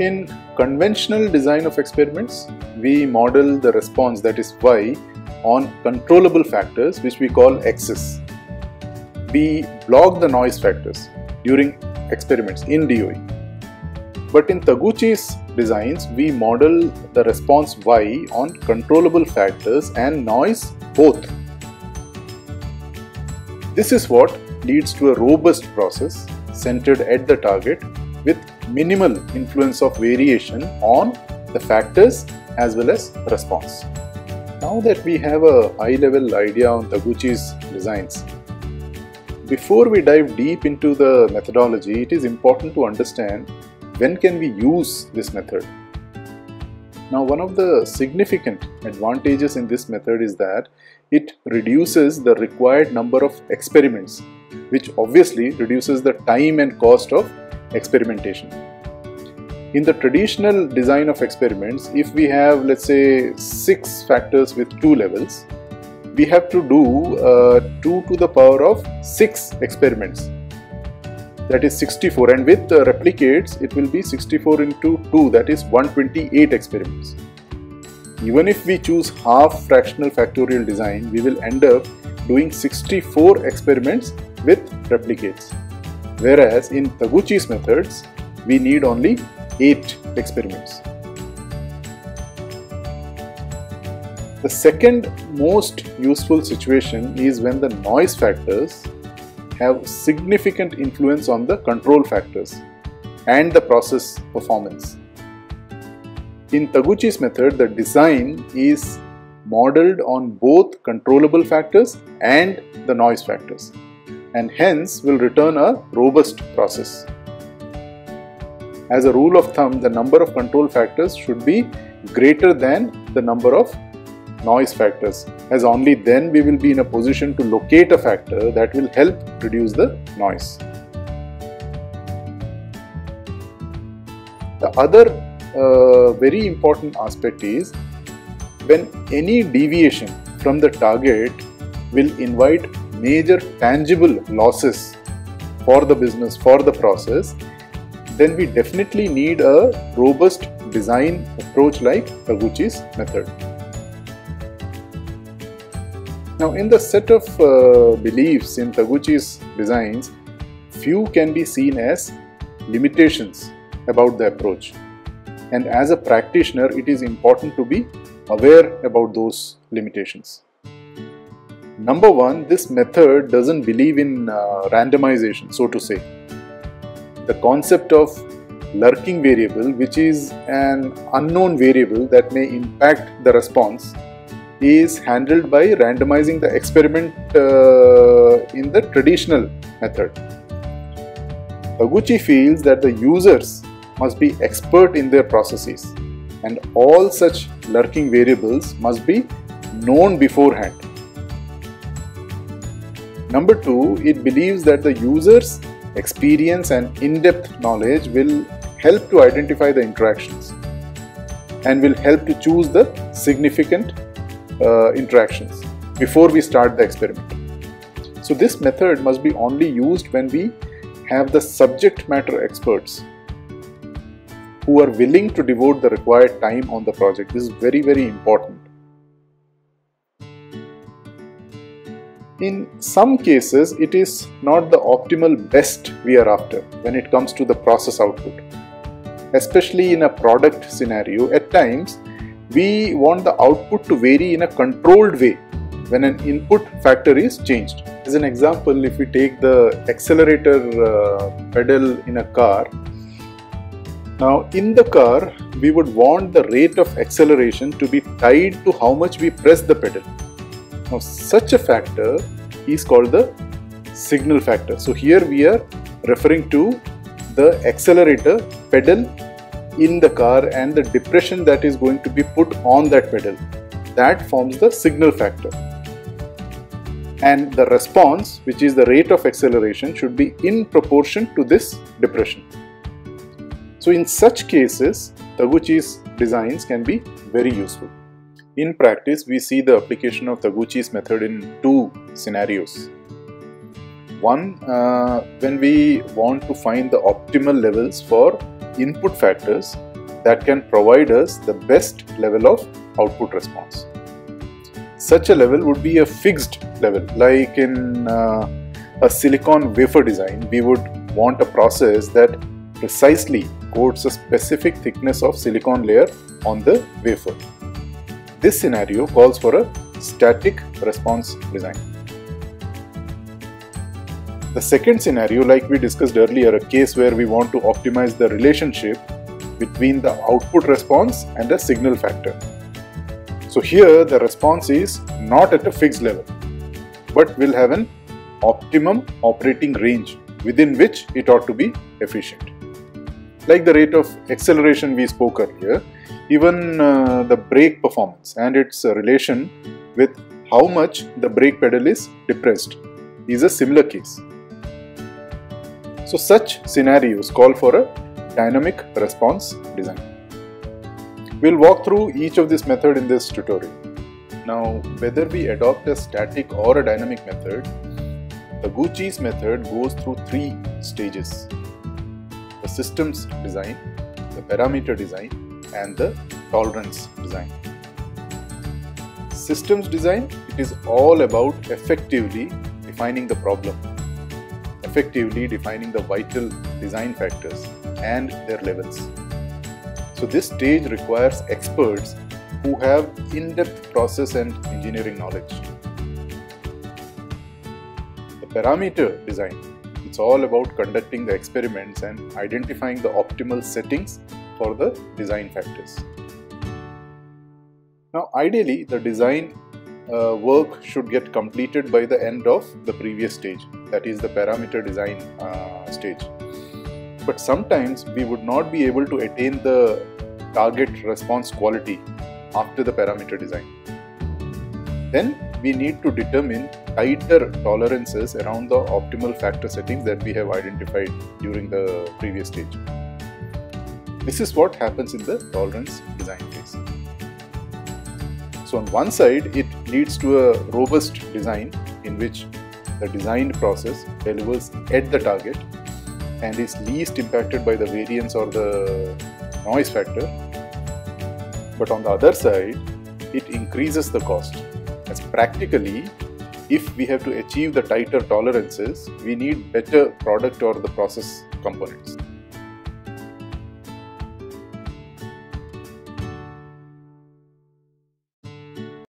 In conventional design of experiments, we model the response that is y on controllable factors which we call x's. We block the noise factors during experiments in DOE. But in Taguchi's designs, we model the response y on controllable factors and noise both. This is what leads to a robust process centered at the target with minimal influence of variation on the factors as well as response. Now that we have a high level idea on Taguchi's designs, before we dive deep into the methodology, it is important to understand when can we use this method? Now one of the significant advantages in this method is that it reduces the required number of experiments which obviously reduces the time and cost of experimentation. In the traditional design of experiments, if we have let's say 6 factors with 2 levels, we have to do uh, 2 to the power of 6 experiments that is 64 and with replicates it will be 64 into 2 that is 128 experiments. Even if we choose half fractional factorial design we will end up doing 64 experiments with replicates whereas in Taguchi's methods we need only 8 experiments. The second most useful situation is when the noise factors have significant influence on the control factors and the process performance. In Taguchi's method, the design is modeled on both controllable factors and the noise factors and hence will return a robust process. As a rule of thumb, the number of control factors should be greater than the number of noise factors as only then we will be in a position to locate a factor that will help reduce the noise. The other uh, very important aspect is when any deviation from the target will invite major tangible losses for the business, for the process, then we definitely need a robust design approach like Taguchi's method. Now in the set of uh, beliefs in Taguchi's designs, few can be seen as limitations about the approach. And as a practitioner, it is important to be aware about those limitations. Number one, this method doesn't believe in uh, randomization, so to say. The concept of lurking variable, which is an unknown variable that may impact the response, is handled by randomizing the experiment uh, in the traditional method. Taguchi feels that the users must be expert in their processes and all such lurking variables must be known beforehand. Number two, it believes that the user's experience and in-depth knowledge will help to identify the interactions and will help to choose the significant uh, interactions before we start the experiment. So this method must be only used when we have the subject matter experts who are willing to devote the required time on the project. This is very very important. In some cases, it is not the optimal best we are after when it comes to the process output. Especially in a product scenario, at times we want the output to vary in a controlled way when an input factor is changed. As an example, if we take the accelerator uh, pedal in a car, now in the car, we would want the rate of acceleration to be tied to how much we press the pedal. Now such a factor is called the signal factor. So here we are referring to the accelerator pedal in the car and the depression that is going to be put on that pedal. That forms the signal factor. And the response, which is the rate of acceleration, should be in proportion to this depression. So in such cases, Taguchi's designs can be very useful. In practice, we see the application of Taguchi's method in two scenarios. One, uh, when we want to find the optimal levels for input factors that can provide us the best level of output response. Such a level would be a fixed level, like in uh, a silicon wafer design, we would want a process that precisely coats a specific thickness of silicon layer on the wafer. This scenario calls for a static response design. The second scenario, like we discussed earlier, a case where we want to optimize the relationship between the output response and the signal factor. So here the response is not at a fixed level, but will have an optimum operating range within which it ought to be efficient. Like the rate of acceleration we spoke earlier, even uh, the brake performance and its uh, relation with how much the brake pedal is depressed is a similar case. So such scenarios call for a dynamic response design. We'll walk through each of this method in this tutorial. Now, whether we adopt a static or a dynamic method, Taguchi's method goes through three stages. The systems design, the parameter design, and the tolerance design. Systems design, it is all about effectively defining the problem effectively defining the vital design factors and their levels. So this stage requires experts who have in-depth process and engineering knowledge. The parameter design, it's all about conducting the experiments and identifying the optimal settings for the design factors. Now ideally the design uh, work should get completed by the end of the previous stage that is the parameter design uh, stage. But sometimes we would not be able to attain the target response quality after the parameter design. Then we need to determine tighter tolerances around the optimal factor settings that we have identified during the previous stage this is what happens in the tolerance design phase so on one side, it leads to a robust design in which the designed process delivers at the target and is least impacted by the variance or the noise factor. But on the other side, it increases the cost as practically if we have to achieve the tighter tolerances, we need better product or the process components.